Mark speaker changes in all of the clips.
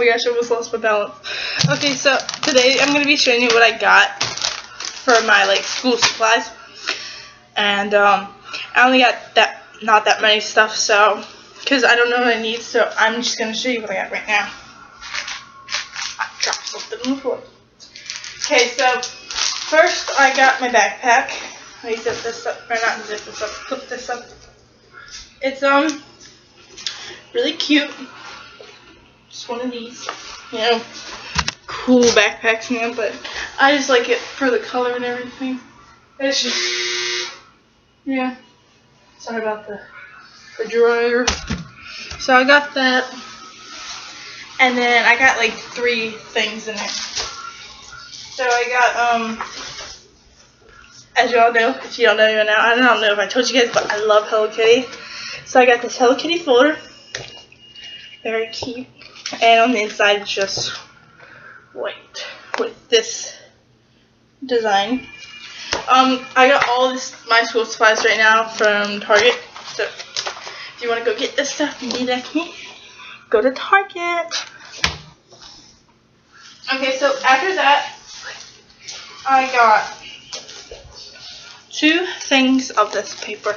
Speaker 1: my gosh, I almost lost my balance. Okay, so today I'm going to be showing you what I got for my like school supplies. And um, I only got that, not that many stuff, so, because I don't know what I need, so I'm just going to show you what I got right now. I dropped something on the floor. Okay, so first I got my backpack. Let me zip this up, or not zip this up, flip this up. It's, um, really cute. Just one of these, you know, cool backpacks now, but I just like it for the color and everything. It's just, yeah. Sorry about the, the dryer. So I got that. And then I got like three things in it. So I got, um, as y'all know, if you don't know now, I don't know if I told you guys, but I love Hello Kitty. So I got this Hello Kitty folder. Very cute. And on the inside it's just white with this design. Um, I got all this my school supplies right now from Target. So if you want to go get this stuff and be like me, go to Target. Okay, so after that, I got two things of this paper.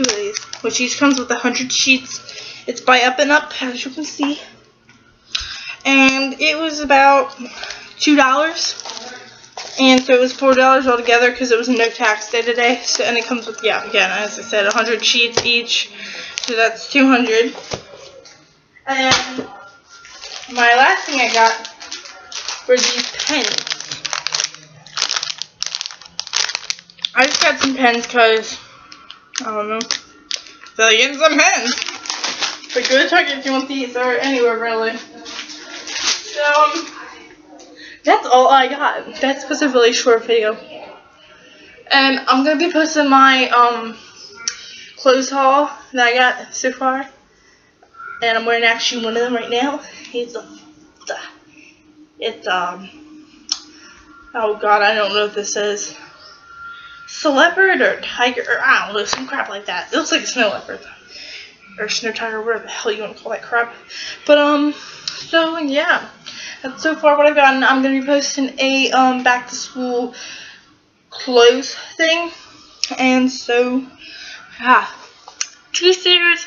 Speaker 1: Two of these, which each comes with a hundred sheets. It's by Up and Up, as you can see. And it was about two dollars. And so it was four dollars altogether because it was no tax day today. So and it comes with yeah, again, as I said, hundred sheets each. So that's two hundred. And my last thing I got were these pens. I just got some pens because, I don't know, so getting some pens. But go to Target if you want these, or anywhere really. So, um, that's all I got. That's was a really short video. And I'm going to be posting my, um, clothes haul that I got so far. And I'm wearing actually one of them right now. It's a, it's, um, oh god, I don't know what this is leopard or tiger or I don't know, some crap like that. It looks like a snow leopard or snow tiger, whatever the hell you want to call that crap. But um, so yeah, that's so far what I've gotten. I'm gonna be posting a um back to school clothes thing, and so ah, two series.